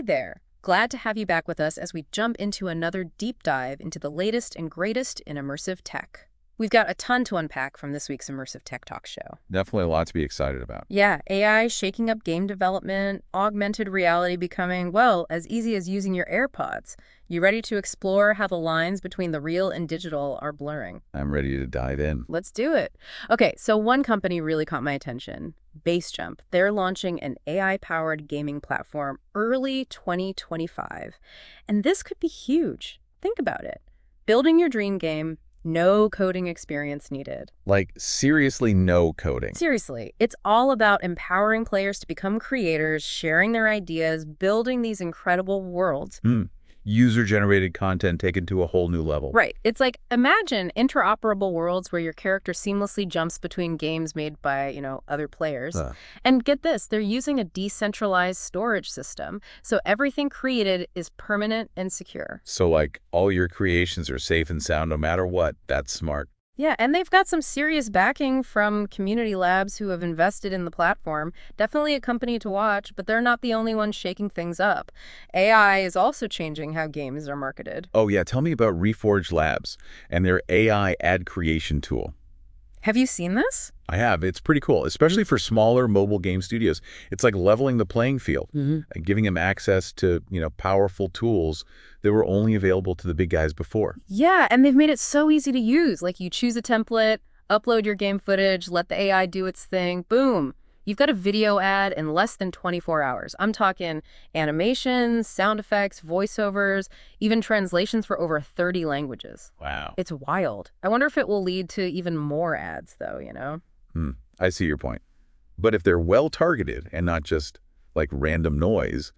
Hey there! Glad to have you back with us as we jump into another deep dive into the latest and greatest in immersive tech. We've got a ton to unpack from this week's Immersive Tech Talk show. Definitely a lot to be excited about. Yeah, AI shaking up game development, augmented reality becoming, well, as easy as using your AirPods. You ready to explore how the lines between the real and digital are blurring? I'm ready to dive in. Let's do it. Okay, so one company really caught my attention, Basejump. They're launching an AI-powered gaming platform early 2025. And this could be huge. Think about it. Building your dream game, no coding experience needed. Like, seriously no coding. Seriously, it's all about empowering players to become creators, sharing their ideas, building these incredible worlds. Hmm user-generated content taken to a whole new level. Right. It's like, imagine interoperable worlds where your character seamlessly jumps between games made by, you know, other players. Uh. And get this, they're using a decentralized storage system, so everything created is permanent and secure. So, like, all your creations are safe and sound no matter what. That's smart. Yeah, and they've got some serious backing from community labs who have invested in the platform. Definitely a company to watch, but they're not the only ones shaking things up. AI is also changing how games are marketed. Oh yeah, tell me about Reforged Labs and their AI ad creation tool. Have you seen this? I have. It's pretty cool, especially for smaller mobile game studios. It's like leveling the playing field mm -hmm. and giving them access to, you know, powerful tools that were only available to the big guys before. Yeah, and they've made it so easy to use. Like you choose a template, upload your game footage, let the AI do its thing, boom. You've got a video ad in less than 24 hours. I'm talking animations, sound effects, voiceovers, even translations for over 30 languages. Wow. It's wild. I wonder if it will lead to even more ads, though, you know? Hmm. I see your point. But if they're well targeted and not just like random noise,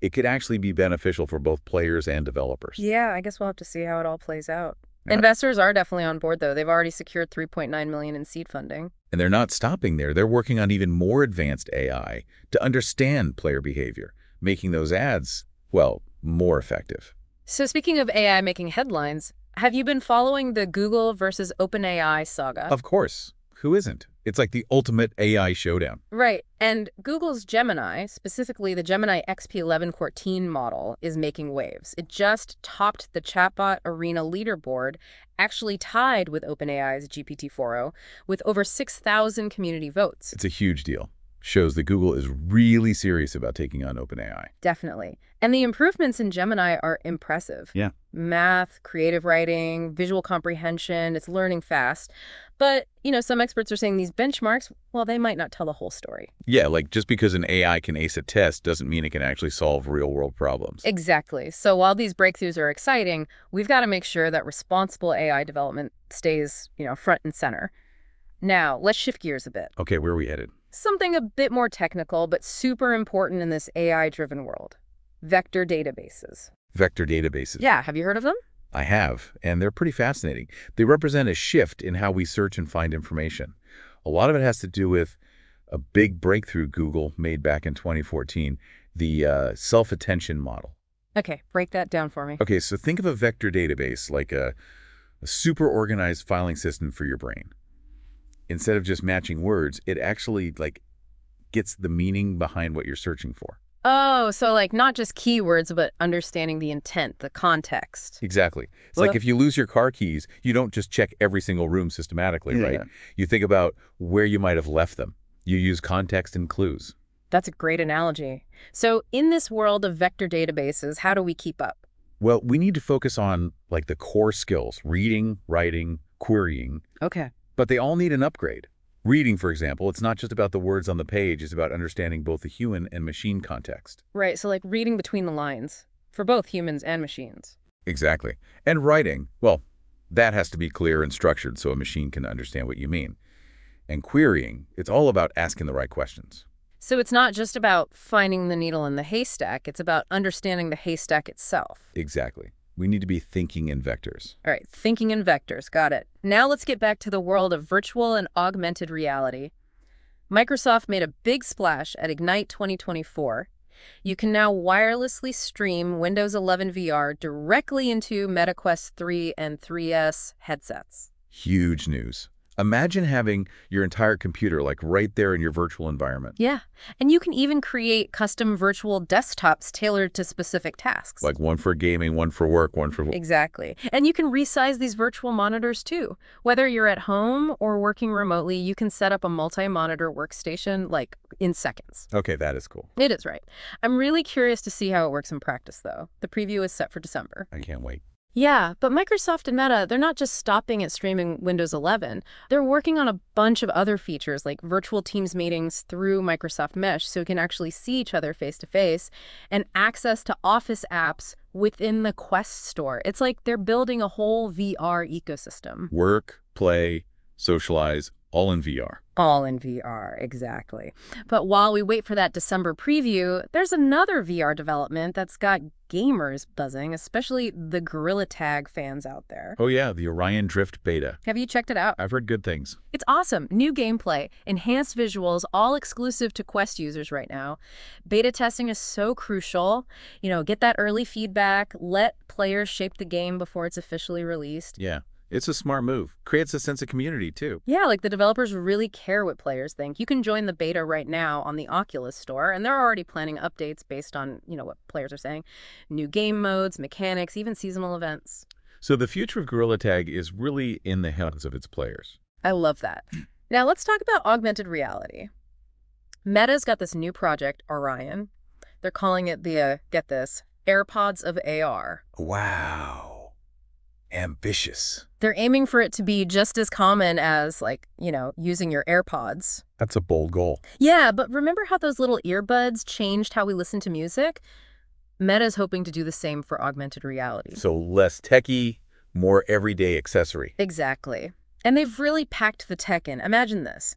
it could actually be beneficial for both players and developers. Yeah, I guess we'll have to see how it all plays out. Investors are definitely on board, though. They've already secured 3.9 million in seed funding. And they're not stopping there. They're working on even more advanced AI to understand player behavior, making those ads, well, more effective. So speaking of AI making headlines, have you been following the Google versus OpenAI saga? Of course. Who isn't? It's like the ultimate AI showdown. Right. And Google's Gemini, specifically the Gemini XP11 Cortine model, is making waves. It just topped the chatbot arena leaderboard, actually tied with OpenAI's GPT-4o, with over 6,000 community votes. It's a huge deal shows that Google is really serious about taking on OpenAI. Definitely. And the improvements in Gemini are impressive. Yeah. Math, creative writing, visual comprehension, it's learning fast. But, you know, some experts are saying these benchmarks, well, they might not tell the whole story. Yeah, like just because an AI can ace a test doesn't mean it can actually solve real-world problems. Exactly. So while these breakthroughs are exciting, we've got to make sure that responsible AI development stays, you know, front and center. Now, let's shift gears a bit. Okay, where are we headed? Something a bit more technical, but super important in this AI-driven world. Vector databases. Vector databases. Yeah, have you heard of them? I have, and they're pretty fascinating. They represent a shift in how we search and find information. A lot of it has to do with a big breakthrough Google made back in 2014, the uh, self-attention model. Okay, break that down for me. Okay, so think of a vector database like a, a super organized filing system for your brain instead of just matching words, it actually like gets the meaning behind what you're searching for. Oh, so like not just keywords, but understanding the intent, the context. Exactly. It's well, like if you lose your car keys, you don't just check every single room systematically, yeah. right? You think about where you might have left them. You use context and clues. That's a great analogy. So in this world of vector databases, how do we keep up? Well, we need to focus on like the core skills, reading, writing, querying. Okay. But they all need an upgrade. Reading, for example, it's not just about the words on the page, it's about understanding both the human and machine context. Right, so like reading between the lines, for both humans and machines. Exactly. And writing, well, that has to be clear and structured so a machine can understand what you mean. And querying, it's all about asking the right questions. So it's not just about finding the needle in the haystack, it's about understanding the haystack itself. Exactly. We need to be thinking in vectors. All right, thinking in vectors. Got it. Now let's get back to the world of virtual and augmented reality. Microsoft made a big splash at Ignite 2024. You can now wirelessly stream Windows 11 VR directly into MetaQuest 3 and 3S headsets. Huge news. Imagine having your entire computer like right there in your virtual environment. Yeah. And you can even create custom virtual desktops tailored to specific tasks. Like one for gaming, one for work, one for... Exactly. And you can resize these virtual monitors too. Whether you're at home or working remotely, you can set up a multi-monitor workstation like in seconds. Okay, that is cool. It is right. I'm really curious to see how it works in practice, though. The preview is set for December. I can't wait. Yeah, but Microsoft and Meta, they're not just stopping at streaming Windows 11. They're working on a bunch of other features like virtual Teams meetings through Microsoft Mesh so you can actually see each other face to face and access to Office apps within the Quest store. It's like they're building a whole VR ecosystem. Work, play, socialize, all in VR. All in VR, exactly. But while we wait for that December preview, there's another VR development that's got gamers buzzing, especially the Gorilla Tag fans out there. Oh yeah, the Orion Drift beta. Have you checked it out? I've heard good things. It's awesome. New gameplay, enhanced visuals, all exclusive to Quest users right now. Beta testing is so crucial. You know, get that early feedback, let players shape the game before it's officially released. Yeah. It's a smart move. Creates a sense of community, too. Yeah, like the developers really care what players think. You can join the beta right now on the Oculus store, and they're already planning updates based on, you know, what players are saying. New game modes, mechanics, even seasonal events. So the future of Gorilla Tag is really in the hands of its players. I love that. Now let's talk about augmented reality. Meta's got this new project, Orion. They're calling it the, uh, get this, AirPods of AR. Wow ambitious. They're aiming for it to be just as common as, like, you know, using your AirPods. That's a bold goal. Yeah, but remember how those little earbuds changed how we listen to music? Meta's hoping to do the same for augmented reality. So less techy, more everyday accessory. Exactly. And they've really packed the tech in. Imagine this.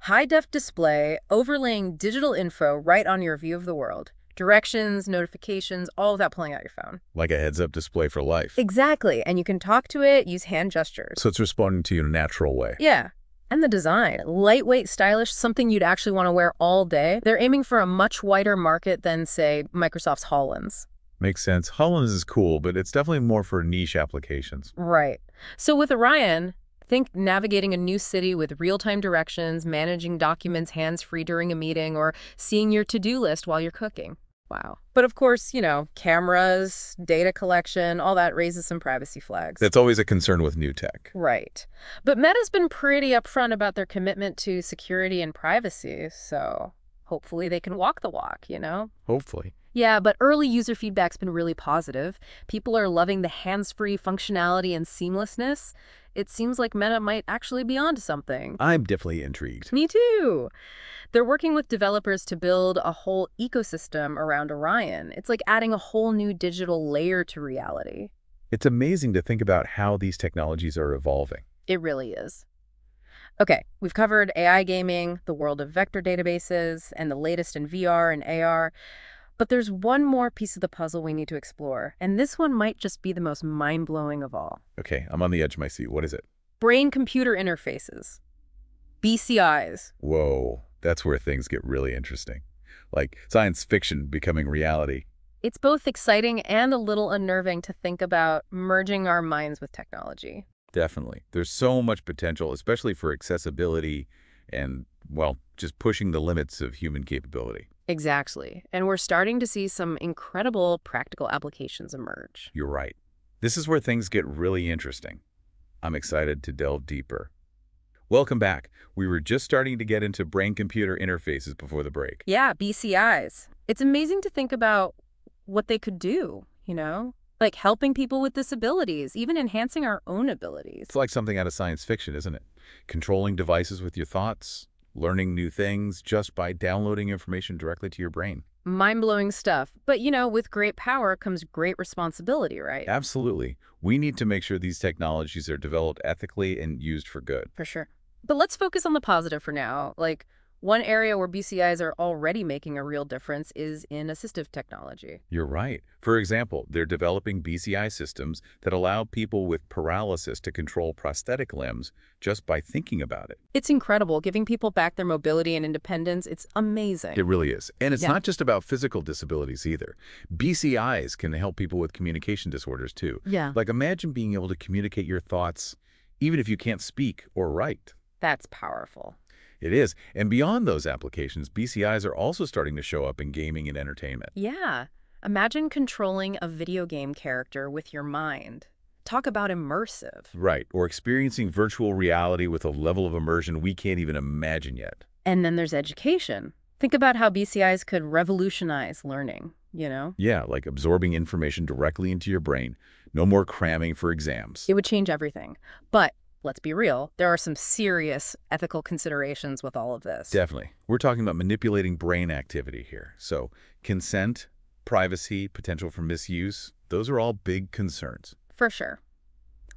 High-def display overlaying digital info right on your view of the world directions, notifications, all without pulling out your phone. Like a heads-up display for life. Exactly. And you can talk to it, use hand gestures. So it's responding to you in a natural way. Yeah. And the design. Lightweight, stylish, something you'd actually want to wear all day. They're aiming for a much wider market than, say, Microsoft's HoloLens. Makes sense. HoloLens is cool, but it's definitely more for niche applications. Right. So with Orion, Think navigating a new city with real-time directions, managing documents hands-free during a meeting, or seeing your to-do list while you're cooking. Wow. But of course, you know, cameras, data collection, all that raises some privacy flags. That's always a concern with new tech. Right. But Meta's been pretty upfront about their commitment to security and privacy, so hopefully they can walk the walk, you know? Hopefully. Yeah, but early user feedback's been really positive. People are loving the hands-free functionality and seamlessness. It seems like Meta might actually be onto something. I'm definitely intrigued. Me too. They're working with developers to build a whole ecosystem around Orion. It's like adding a whole new digital layer to reality. It's amazing to think about how these technologies are evolving. It really is. Okay, we've covered AI gaming, the world of vector databases, and the latest in VR and AR. But there's one more piece of the puzzle we need to explore, and this one might just be the most mind-blowing of all. Okay, I'm on the edge of my seat. What is it? Brain-computer interfaces. BCIs. Whoa, that's where things get really interesting. Like science fiction becoming reality. It's both exciting and a little unnerving to think about merging our minds with technology. Definitely. There's so much potential, especially for accessibility and, well, just pushing the limits of human capability. Exactly. And we're starting to see some incredible practical applications emerge. You're right. This is where things get really interesting. I'm excited to delve deeper. Welcome back. We were just starting to get into brain-computer interfaces before the break. Yeah, BCIs. It's amazing to think about what they could do, you know? Like helping people with disabilities, even enhancing our own abilities. It's like something out of science fiction, isn't it? Controlling devices with your thoughts, learning new things just by downloading information directly to your brain. Mind-blowing stuff. But, you know, with great power comes great responsibility, right? Absolutely. We need to make sure these technologies are developed ethically and used for good. For sure. But let's focus on the positive for now. Like, one area where BCIs are already making a real difference is in assistive technology. You're right. For example, they're developing BCI systems that allow people with paralysis to control prosthetic limbs just by thinking about it. It's incredible, giving people back their mobility and independence. It's amazing. It really is. And it's Yeah. not just about physical disabilities either. BCIs can help people with communication disorders too. Yeah. Like imagine being able to communicate your thoughts even if you can't speak or write. That's powerful. It is. And beyond those applications, BCIs are also starting to show up in gaming and entertainment. Yeah. Imagine controlling a video game character with your mind. Talk about immersive. Right. Or experiencing virtual reality with a level of immersion we can't even imagine yet. And then there's education. Think about how BCIs could revolutionize learning, you know? Yeah, like absorbing information directly into your brain. No more cramming for exams. It would change everything. But let's be real, there are some serious ethical considerations with all of this. Definitely. We're talking about manipulating brain activity here. So consent, privacy, potential for misuse, those are all big concerns. For sure.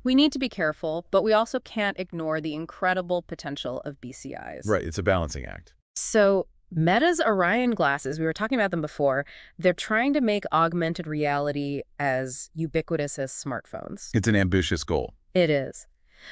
We need to be careful, but we also can't ignore the incredible potential of BCIs. Right, it's a balancing act. So Meta's Orion glasses, we were talking about them before, they're trying to make augmented reality as ubiquitous as smartphones. It's an ambitious goal. It is.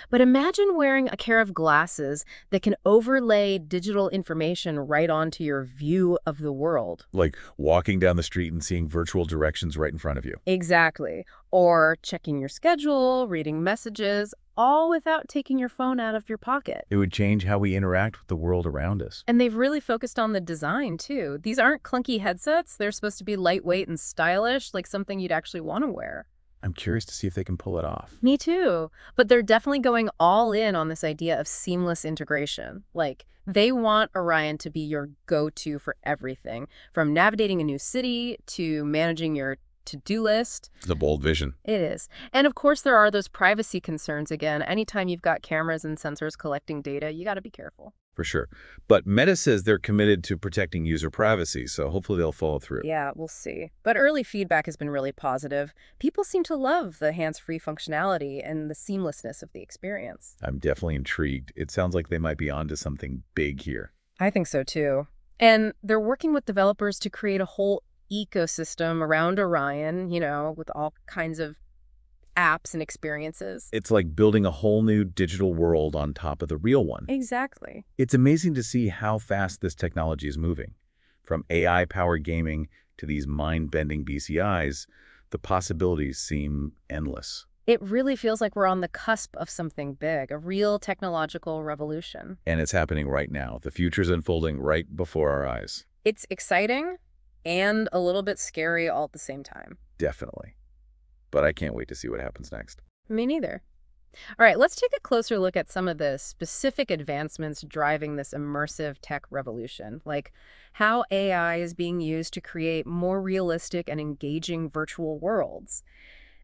But imagine wearing a pair of glasses that can overlay digital information right onto your view of the world. Like walking down the street and seeing virtual directions right in front of you. Exactly. Or checking your schedule, reading messages, all without taking your phone out of your pocket. It would change how we interact with the world around us. And they've really focused on the design, too. These aren't clunky headsets. They're supposed to be lightweight and stylish, like something you'd actually want to wear. I'm curious to see if they can pull it off. Me too. But they're definitely going all in on this idea of seamless integration. Like, they want Orion to be your go-to for everything, from navigating a new city to managing your to-do list. It's a bold vision. It is. And of course, there are those privacy concerns again. Anytime you've got cameras and sensors collecting data, you got to be careful. For sure. But Meta says they're committed to protecting user privacy, so hopefully they'll follow through. Yeah, we'll see. But early feedback has been really positive. People seem to love the hands-free functionality and the seamlessness of the experience. I'm definitely intrigued. It sounds like they might be onto something big here. I think so too. And they're working with developers to create a whole ecosystem around Orion, you know, with all kinds of apps and experiences. It's like building a whole new digital world on top of the real one. Exactly. It's amazing to see how fast this technology is moving. From AI-powered gaming to these mind-bending BCIs, the possibilities seem endless. It really feels like we're on the cusp of something big, a real technological revolution. And it's happening right now. The future's unfolding right before our eyes. It's exciting and a little bit scary all at the same time. Definitely. But I can't wait to see what happens next. Me neither. All right, let's take a closer look at some of the specific advancements driving this immersive tech revolution, like how AI is being used to create more realistic and engaging virtual worlds.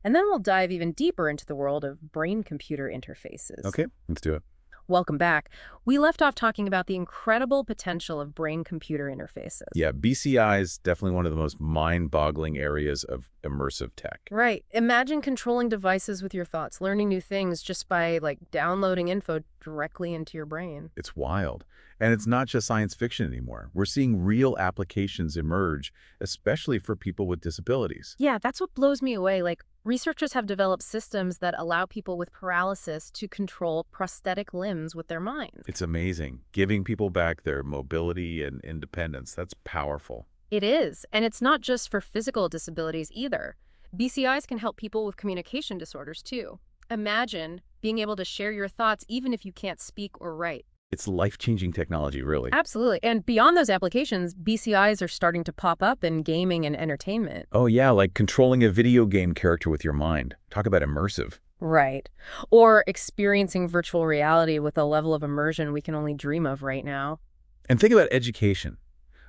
And then we'll dive even deeper into the world of brain-computer interfaces. Okay, let's do it. Welcome back. We left off talking about the incredible potential of brain-computer interfaces. Yeah, BCI is definitely one of the most mind-boggling areas of immersive tech. Right. Imagine controlling devices with your thoughts, learning new things just by like downloading info directly into your brain. It's wild. And it's not just science fiction anymore. We're seeing real applications emerge, especially for people with disabilities. Yeah, that's what blows me away. Like, researchers have developed systems that allow people with paralysis to control prosthetic limbs with their minds. It's amazing. Giving people back their mobility and independence, that's powerful. It is. And it's not just for physical disabilities either. BCIs can help people with communication disorders too. Imagine being able to share your thoughts even if you can't speak or write. It's life-changing technology, really. Absolutely. And beyond those applications, BCIs are starting to pop up in gaming and entertainment. Oh yeah, like controlling a video game character with your mind. Talk about immersive. Right. Or experiencing virtual reality with a level of immersion we can only dream of right now. And think about education.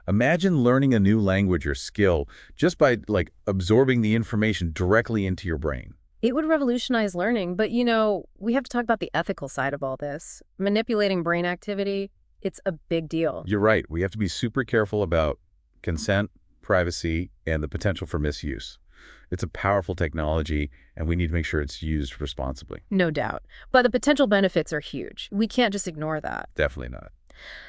Imagine learning a new language or skill just by like absorbing the information directly into your brain. It would revolutionize learning, but you know, we have to talk about the ethical side of all this. Manipulating brain activity, it's a big deal. You're right. We have to be super careful about consent, privacy, and the potential for misuse. It's a powerful technology, and we need to make sure it's used responsibly. No doubt. But the potential benefits are huge. We can't just ignore that. Definitely not.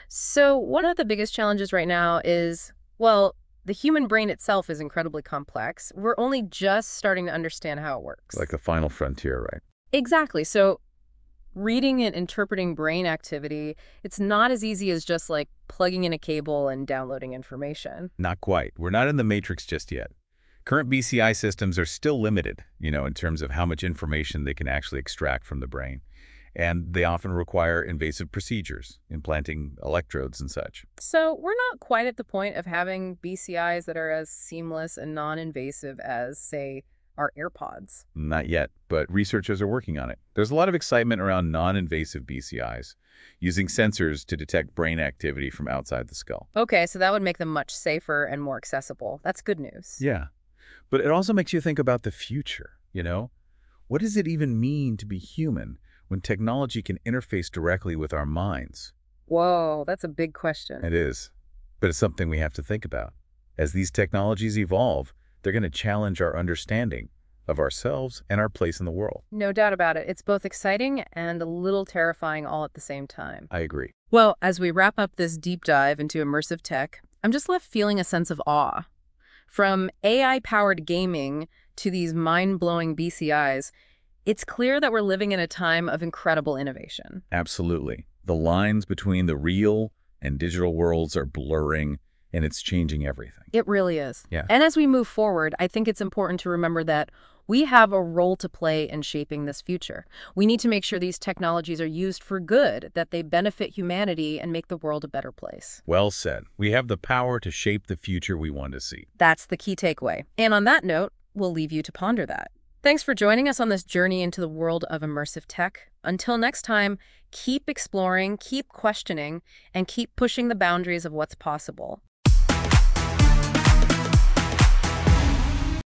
So one of the biggest challenges right now is, well, the human brain itself is incredibly complex. We're only just starting to understand how it works. Like the final frontier, right? Exactly. So reading and interpreting brain activity, it's not as easy as just like plugging in a cable and downloading information. Not quite. We're not in the matrix just yet. Current BCI systems are still limited, you know, in terms of how much information they can actually extract from the brain. And they often require invasive procedures, implanting electrodes and such. So we're not quite at the point of having BCIs that are as seamless and non-invasive as, say, our AirPods. Not yet, but researchers are working on it. There's a lot of excitement around non-invasive BCIs, using sensors to detect brain activity from outside the skull. Okay, so that would make them much safer and more accessible. That's good news. Yeah, but it also makes you think about the future, you know? What does it even mean to be human when technology can interface directly with our minds? Whoa, that's a big question. It is, but it's something we have to think about. As these technologies evolve, they're going to challenge our understanding of ourselves and our place in the world. No doubt about it. It's both exciting and a little terrifying all at the same time. I agree. Well, as we wrap up this deep dive into immersive tech, I'm just left feeling a sense of awe. From AI-powered gaming to these mind-blowing BCIs, it's clear that we're living in a time of incredible innovation. Absolutely. The lines between the real and digital worlds are blurring, and it's changing everything. It really is. Yeah. And as we move forward, I think it's important to remember that we have a role to play in shaping this future. We need to make sure these technologies are used for good, that they benefit humanity and make the world a better place. Well said. We have the power to shape the future we want to see. That's the key takeaway. And on that note, we'll leave you to ponder that. Thanks for joining us on this journey into the world of immersive tech. Until next time, keep exploring, keep questioning, and keep pushing the boundaries of what's possible.